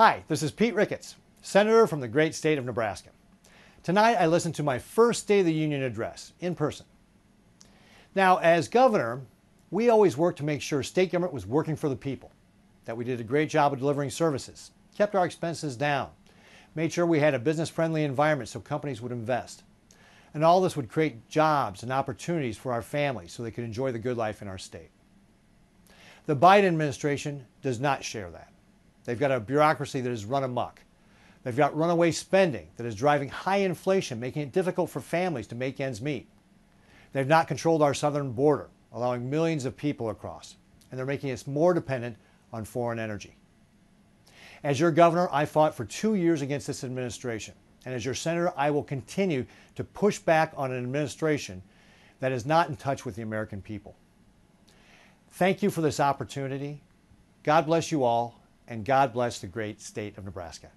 Hi, this is Pete Ricketts, Senator from the great state of Nebraska. Tonight I listened to my first State of the Union address in person. Now, as governor, we always worked to make sure state government was working for the people, that we did a great job of delivering services, kept our expenses down, made sure we had a business friendly environment so companies would invest. And all this would create jobs and opportunities for our families so they could enjoy the good life in our state. The Biden administration does not share that. They've got a bureaucracy that is run amok. They've got runaway spending that is driving high inflation, making it difficult for families to make ends meet. They've not controlled our southern border, allowing millions of people across, and they're making us more dependent on foreign energy. As your governor, I fought for two years against this administration. And as your senator, I will continue to push back on an administration that is not in touch with the American people. Thank you for this opportunity. God bless you all, and God bless the great state of Nebraska.